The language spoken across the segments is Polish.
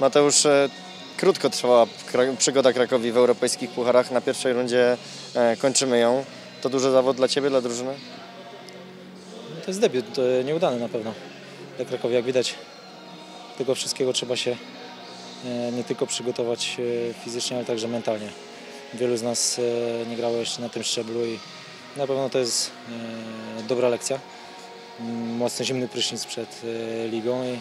Mateusz, e, krótko trwała przygoda Krakowi w europejskich pucharach. Na pierwszej rundzie e, kończymy ją. To duży zawód dla Ciebie, dla drużyny? To jest debiut, nieudany na pewno dla Krakowi. Jak widać, tego wszystkiego trzeba się e, nie tylko przygotować fizycznie, ale także mentalnie. Wielu z nas nie grało jeszcze na tym szczeblu i na pewno to jest dobra lekcja. Mocny zimny prysznic przed ligą i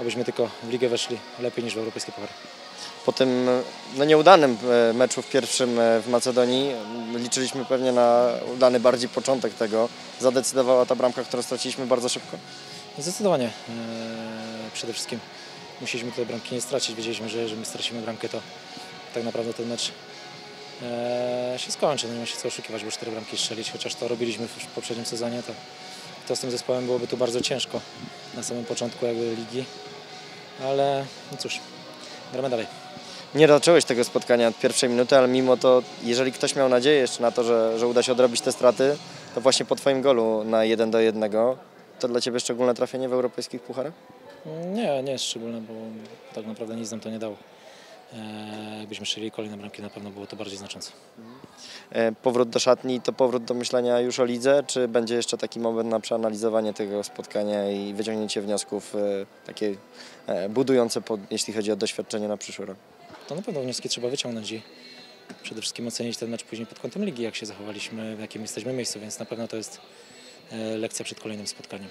abyśmy tylko w ligę weszli lepiej niż w europejskie puchary. Po tym no, nieudanym e, meczu w pierwszym e, w Macedonii liczyliśmy pewnie na udany bardziej początek tego. Zadecydowała ta bramka, którą straciliśmy bardzo szybko. Zdecydowanie. E, Przede wszystkim musieliśmy tej bramki nie stracić. Wiedzieliśmy, że jeżeli my stracimy bramkę, to tak naprawdę ten mecz się skończy. No nie ma się co oszukiwać, bo cztery bramki strzelić, chociaż to robiliśmy w poprzednim sezonie, to, to z tym zespołem byłoby tu bardzo ciężko na samym początku jakby ligi. Ale no cóż, gramy dalej. Nie zacząłeś tego spotkania od pierwszej minuty, ale mimo to, jeżeli ktoś miał nadzieję jeszcze na to, że, że uda się odrobić te straty, to właśnie po Twoim golu na 1 do 1 to dla Ciebie szczególne trafienie w europejskich pucharach? Nie, nie jest szczególne, bo tak naprawdę nic nam to nie dało. E, Jakbyśmy strzeli kolejne bramki, na pewno było to bardziej znaczące. E, Powrót do szatni to powrót do myślenia już o lidze, czy będzie jeszcze taki moment na przeanalizowanie tego spotkania i wyciągnięcie wniosków e, takie e, budujące, pod, jeśli chodzi o doświadczenie na przyszły rok? To na pewno wnioski trzeba wyciągnąć i przede wszystkim ocenić ten mecz później pod kątem ligi, jak się zachowaliśmy, w jakim jesteśmy miejscu, więc na pewno to jest lekcja przed kolejnym spotkaniem.